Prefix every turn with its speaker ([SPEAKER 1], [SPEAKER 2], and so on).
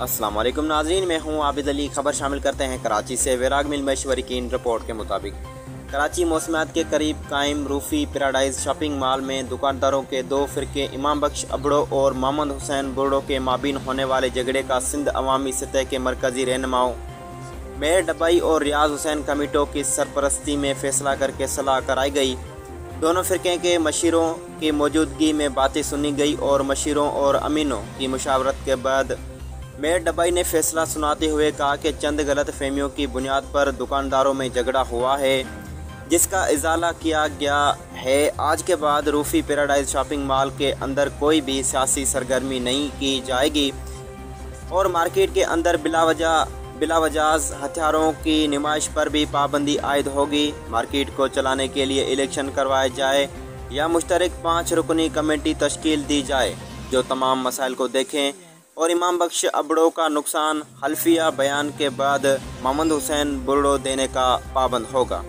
[SPEAKER 1] वालेकुम नाजरीन, मैं हूँ आबिद अली। खबर शामिल करते हैं कराची से। विराग मिल मशवरी की रिपोर्ट के मुताबिक। कराची मौसमियात के करीब कायम रूफी पैराडाइज शॉपिंग मॉल में दुकानदारों के दो फिरके, इमाम बख्श अबड़ो और मोहम्मद हुसैन बुरडो के माबिन होने वाले झगड़े का सिंध अवामी सतह के मरकजी रहनुमाओं। मेयर डबई और रियाज हुसैन कमेटों की सरपरस्ती में फैसला करके सलाह कराई गई। दोनों फ़िरक़े के मशीरों की मौजूदगी में बातें सुनी गई और मशीरों और अमीनों की मुशावरत के बाद मेयर डबई ने फैसला सुनाते हुए कहा कि चंद गलत फहमियों की बुनियाद पर दुकानदारों में झगड़ा हुआ है, जिसका इजाला किया गया है। आज के बाद रूफी पैराडाइज शॉपिंग मॉल के अंदर कोई भी सियासी सरगर्मी नहीं की जाएगी और मार्केट के अंदर बिलावजह बिलावजाज हथियारों की नुमाइश पर भी पाबंदी आयद होगी। मार्केट को चलाने के लिए इलेक्शन करवाया जाए या मुश्तरक पाँच रुकनी कमेटी तश्कील दी जाए, जो तमाम मसाइल को देखें। और इमाम बख्श अबड़ो का नुकसान हल्फिया बयान के बाद मोहम्मद हुसैन बुरड़ो देने का पाबंद होगा।